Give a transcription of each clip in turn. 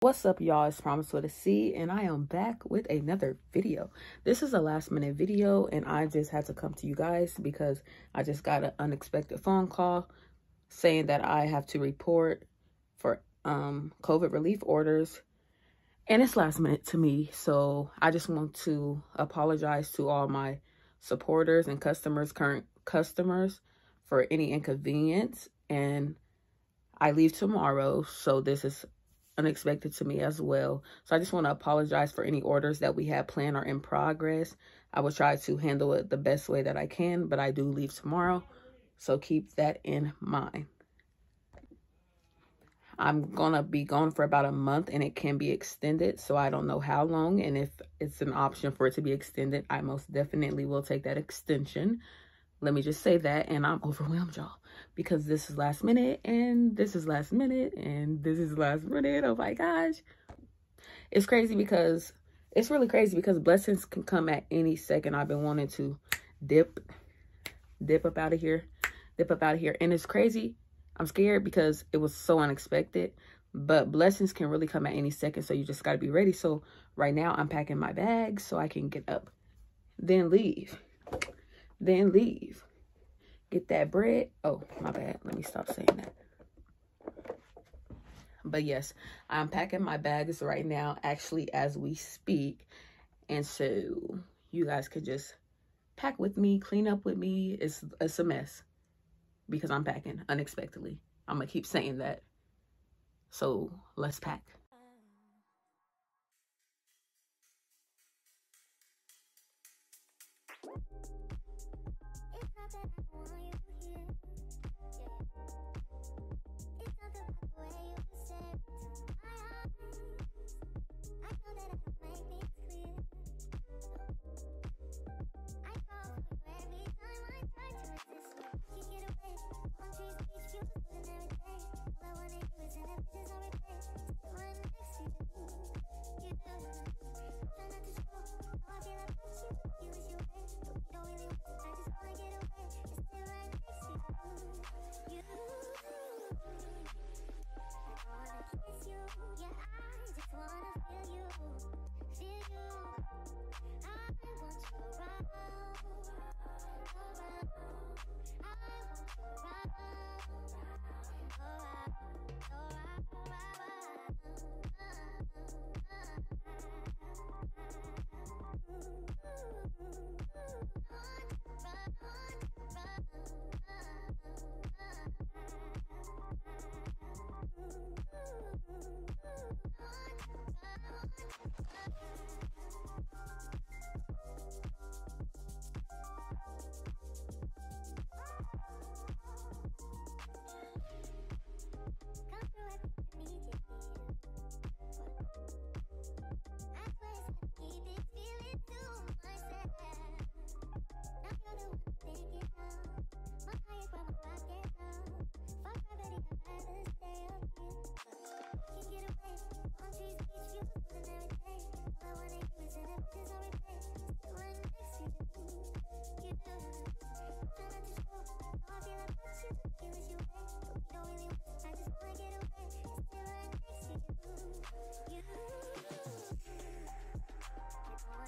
What's up y'all, it's Promise with a C and I am back with another video. This is a last minute video and I just had to come to you guys because I just got an unexpected phone call saying that I have to report for um, COVID relief orders and it's last minute to me. So I just want to apologize to all my supporters and customers, current customers for any inconvenience and I leave tomorrow. So this is unexpected to me as well. So I just want to apologize for any orders that we have planned or in progress. I will try to handle it the best way that I can, but I do leave tomorrow. So keep that in mind. I'm going to be gone for about a month and it can be extended. So I don't know how long. And if it's an option for it to be extended, I most definitely will take that extension. Let me just say that. And I'm overwhelmed, y'all because this is last minute and this is last minute and this is last minute. Oh my gosh. It's crazy because it's really crazy because blessings can come at any second. I've been wanting to dip, dip up out of here, dip up out of here. And it's crazy. I'm scared because it was so unexpected. But blessings can really come at any second. So you just got to be ready. So right now I'm packing my bags so I can get up. Then leave. Then leave get that bread. Oh, my bad. Let me stop saying that. But yes, I'm packing my bags right now, actually, as we speak. And so you guys could just pack with me, clean up with me. It's, it's a mess because I'm packing unexpectedly. I'm going to keep saying that. So let's pack.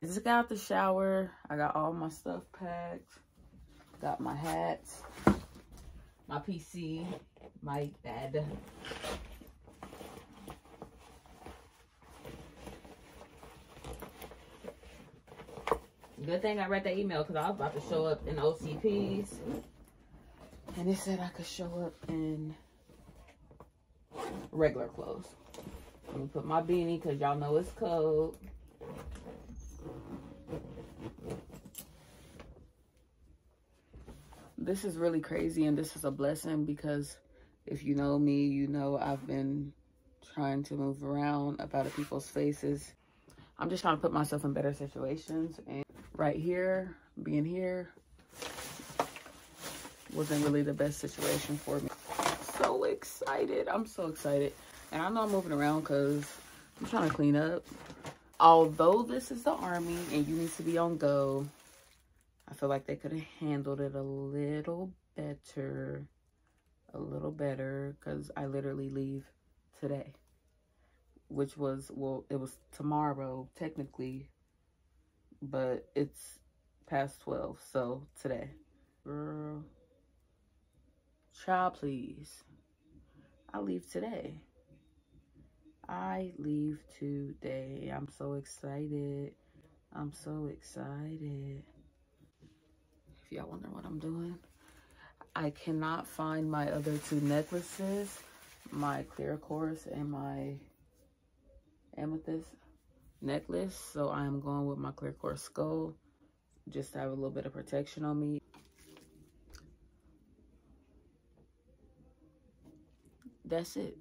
Just got out the shower. I got all my stuff packed. Got my hats, my PC, my bed. Good thing I read that email because I was about to show up in OCPs. And it said I could show up in regular clothes. Let me put my beanie because y'all know it's cold. This is really crazy and this is a blessing because if you know me, you know I've been trying to move around up out of people's faces. I'm just trying to put myself in better situations. And right here, being here, wasn't really the best situation for me. So excited. I'm so excited. And I know I'm moving around because I'm trying to clean up. Although this is the army and you need to be on go, I feel like they could have handled it a little better. A little better because I literally leave today. which was, well, it was tomorrow technically, but it's past 12, so today. Girl, child, please. I leave today. I leave today. I'm so excited. I'm so excited. If y'all wonder what I'm doing, I cannot find my other two necklaces, my clear quartz and my amethyst necklace. So I'm going with my clear quartz skull just to have a little bit of protection on me. That's it.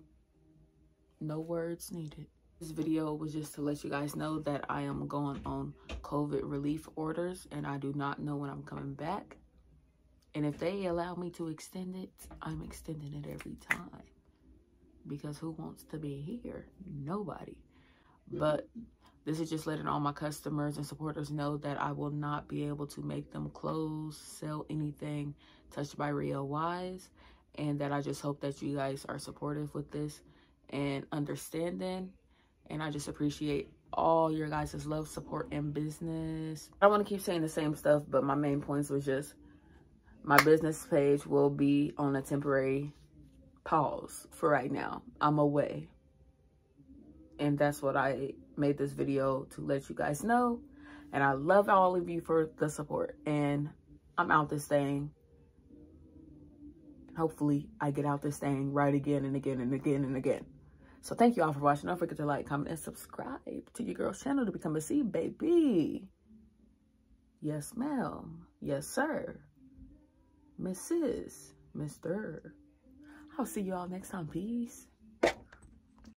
No words needed. This video was just to let you guys know that I am going on COVID relief orders and I do not know when I'm coming back. And if they allow me to extend it, I'm extending it every time. Because who wants to be here? Nobody. But this is just letting all my customers and supporters know that I will not be able to make them close, sell anything touched by Real Wise. And that I just hope that you guys are supportive with this and understanding. And I just appreciate all your guys' love, support, and business. I want to keep saying the same stuff, but my main points was just my business page will be on a temporary pause for right now. I'm away. And that's what I made this video to let you guys know. And I love all of you for the support. And I'm out this thing. Hopefully I get out this thing right again and again and again and again. So thank you all for watching. Don't forget to like, comment, and subscribe to your girl's channel to become a C baby. Yes, ma'am. Yes, sir. Mrs. Mr. I'll see you all next time. Peace.